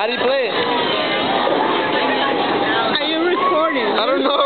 How do you play it? Are you recording? I don't know.